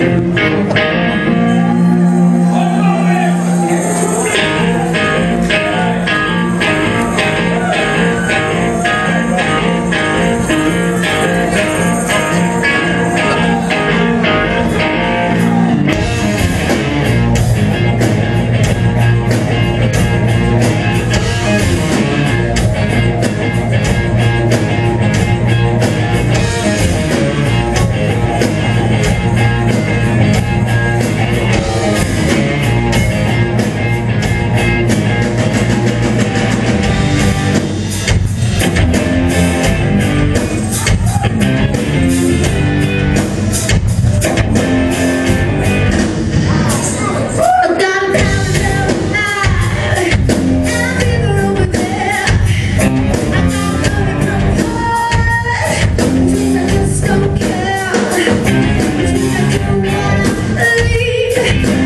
Amen. Yeah.